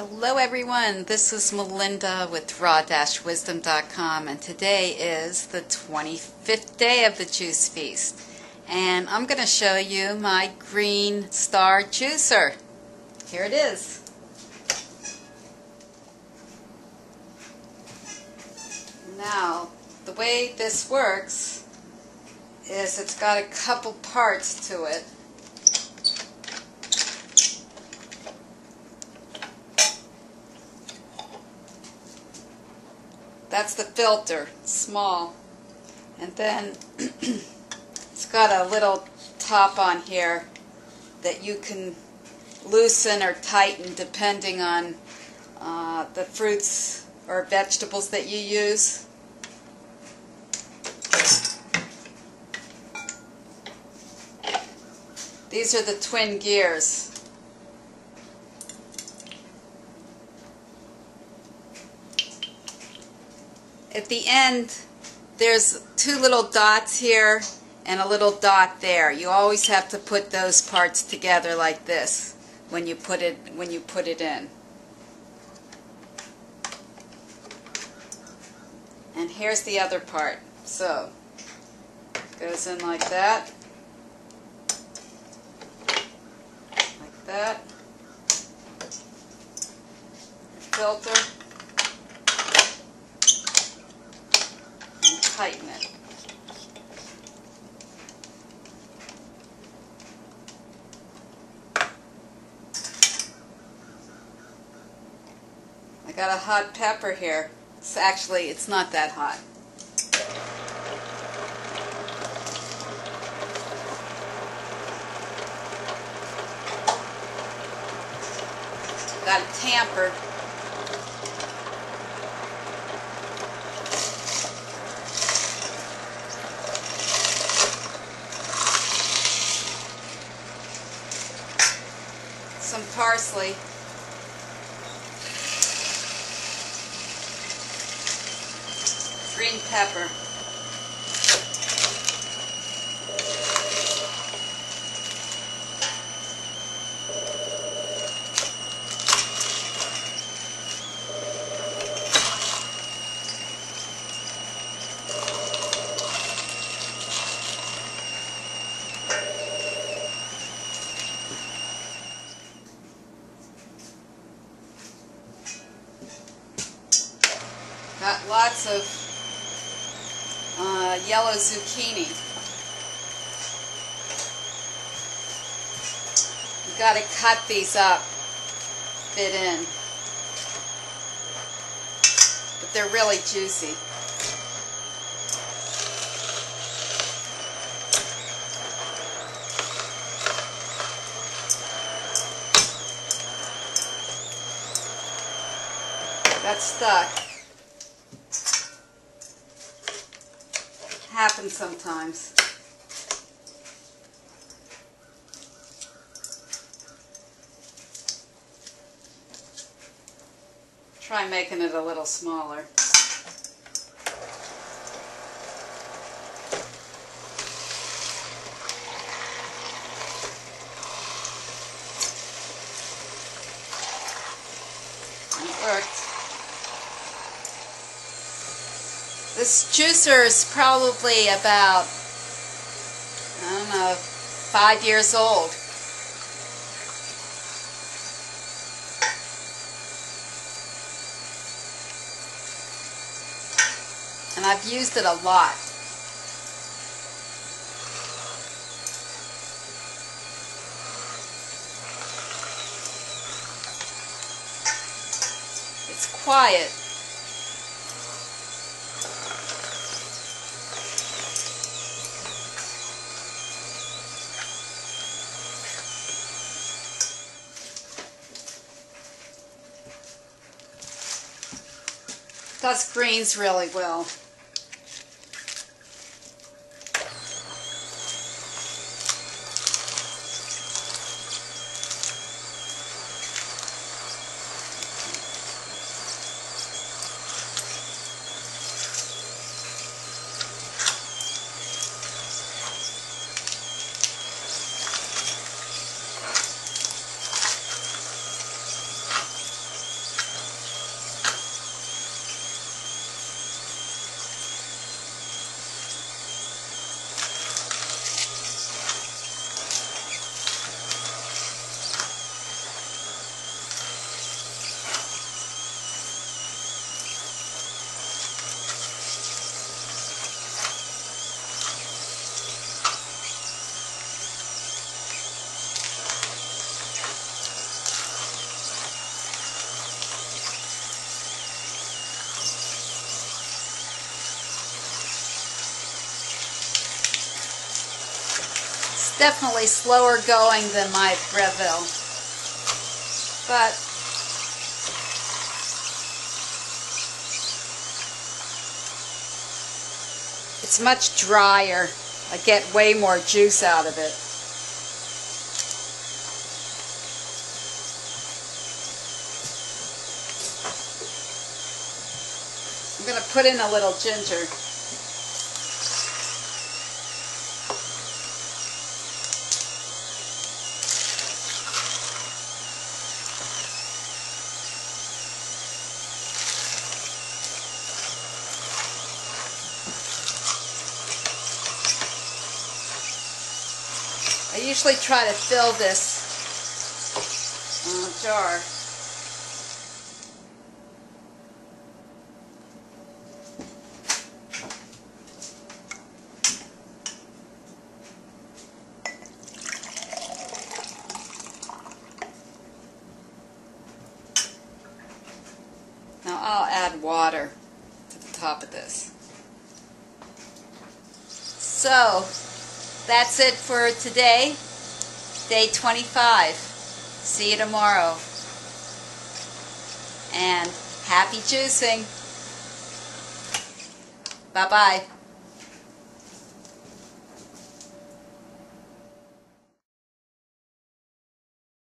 Hello everyone, this is Melinda with raw-wisdom.com and today is the 25th day of the Juice Feast and I'm going to show you my Green Star Juicer. Here it is. Now, the way this works is it's got a couple parts to it. That's the filter, small. And then it's got a little top on here that you can loosen or tighten depending on uh, the fruits or vegetables that you use. These are the twin gears. At the end, there's two little dots here and a little dot there. You always have to put those parts together like this when you put it when you put it in. And here's the other part. So, it goes in like that. Like that. Filter. Tighten it. I got a hot pepper here. It's actually, it's not that hot. Got it tampered. Some parsley. Green pepper. Got lots of uh, yellow zucchini. You've got to cut these up, fit in. But they're really juicy. That's stuck. Happens sometimes. Try making it a little smaller. It worked. This juicer is probably about, I don't know, five years old. And I've used it a lot. It's quiet. Does greens really well. Definitely slower going than my Breville. But it's much drier. I get way more juice out of it. I'm going to put in a little ginger. Usually try to fill this uh, jar. Now I'll add water to the top of this. So, that's it for today, day 25. See you tomorrow. And happy juicing. Bye-bye.